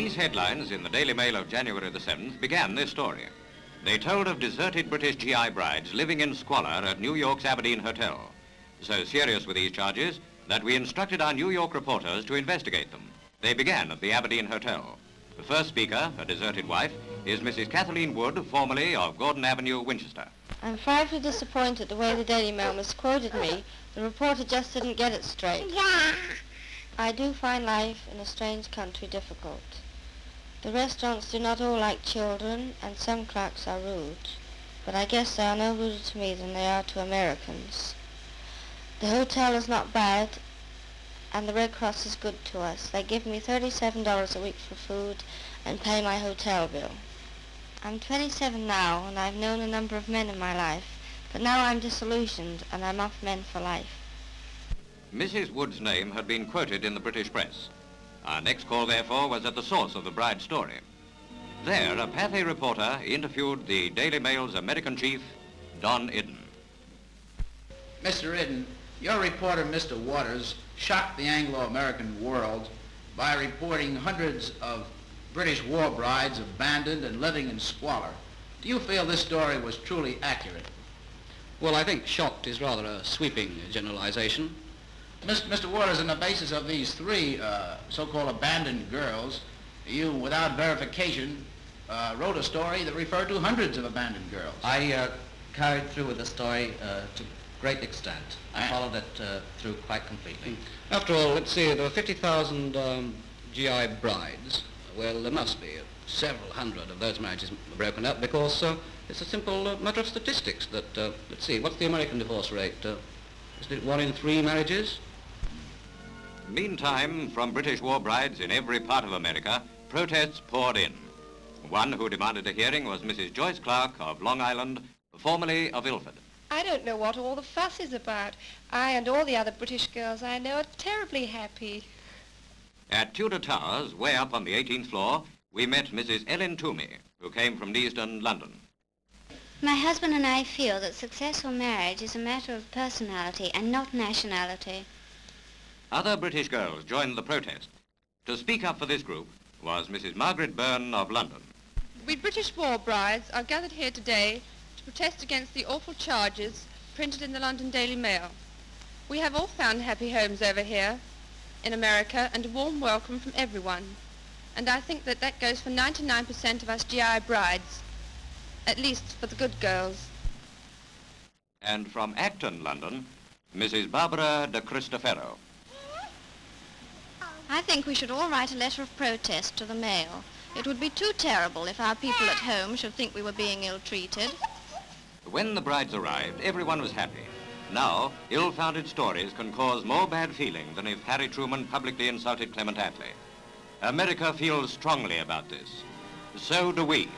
These headlines in the Daily Mail of January the 7th began this story. They told of deserted British GI brides living in squalor at New York's Aberdeen Hotel. So serious were these charges that we instructed our New York reporters to investigate them. They began at the Aberdeen Hotel. The first speaker, a deserted wife, is Mrs. Kathleen Wood, formerly of Gordon Avenue, Winchester. I'm frightfully disappointed the way the Daily Mail misquoted me. The reporter just didn't get it straight. Yeah. I do find life in a strange country difficult. The restaurants do not all like children, and some clerks are rude. But I guess they are no ruder to me than they are to Americans. The hotel is not bad, and the Red Cross is good to us. They give me $37 a week for food and pay my hotel bill. I'm 27 now, and I've known a number of men in my life, but now I'm disillusioned, and I'm off men for life. Mrs. Wood's name had been quoted in the British press. Our next call, therefore, was at the source of the bride's story. There, a Pathé reporter interviewed the Daily Mail's American chief, Don Iddon. Mr. Iddon, your reporter, Mr. Waters, shocked the Anglo-American world by reporting hundreds of British war brides abandoned and living in squalor. Do you feel this story was truly accurate? Well, I think shocked is rather a sweeping generalization. Mr. Waters, on the basis of these three uh, so-called abandoned girls, you, without verification, uh, wrote a story that referred to hundreds of abandoned girls. I uh, carried through with the story uh, to great extent. I followed it uh, through quite completely. After all, let's see, there were 50,000 um, GI brides. Well, there must be several hundred of those marriages broken up because uh, it's a simple matter of statistics that, let's see, what's the American divorce rate? Isn't it one in three marriages? Meantime, from British war brides in every part of America, protests poured in. One who demanded a hearing was Mrs. Joyce Clark of Long Island, formerly of Ilford. I don't know what all the fuss is about. I and all the other British girls I know are terribly happy. At Tudor Towers, way up on the 18th floor, we met Mrs. Ellen Toumey, who came from Neasden, London. My husband and I feel that successful marriage is a matter of personality and not nationality. Other British girls joined the protest. To speak up for this group was Mrs. Margaret Byrne of London. We British war brides are gathered here today to protest against the awful charges printed in the London Daily Mail. We have all found happy homes over here in America and a warm welcome from everyone. And I think that that goes for 99% of us GI brides, at least for the good girls. And from Acton, London, Mrs. Barbara de Christofero. I think we should all write a letter of protest to the Mail. It would be too terrible if our people at home should think we were being ill-treated. When the brides arrived, everyone was happy. Now, ill-founded stories can cause more bad feeling than if Harry Truman publicly insulted Clement Attlee. America feels strongly about this. So do we.